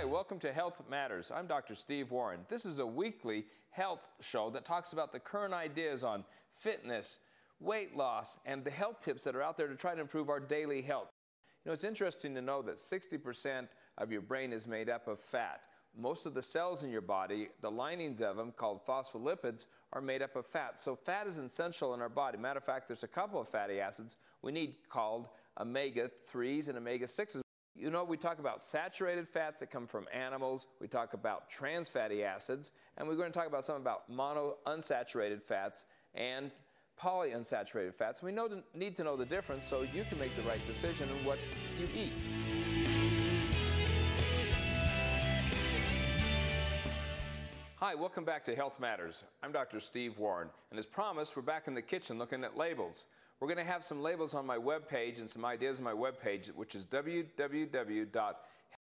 Hi, welcome to Health Matters. I'm Dr. Steve Warren. This is a weekly health show that talks about the current ideas on fitness, weight loss, and the health tips that are out there to try to improve our daily health. You know, it's interesting to know that 60% of your brain is made up of fat. Most of the cells in your body, the linings of them, called phospholipids, are made up of fat. So, fat is essential in our body. Matter of fact, there's a couple of fatty acids we need called omega 3s and omega 6s. You know, we talk about saturated fats that come from animals, we talk about trans fatty acids, and we're going to talk about some about mono unsaturated fats and polyunsaturated fats. We know, need to know the difference so you can make the right decision in what you eat. Hi, welcome back to Health Matters. I'm Dr. Steve Warren, and as promised, we're back in the kitchen looking at labels. We're going to have some labels on my webpage and some ideas on my webpage, which is www.healthmatters.com